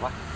走吧？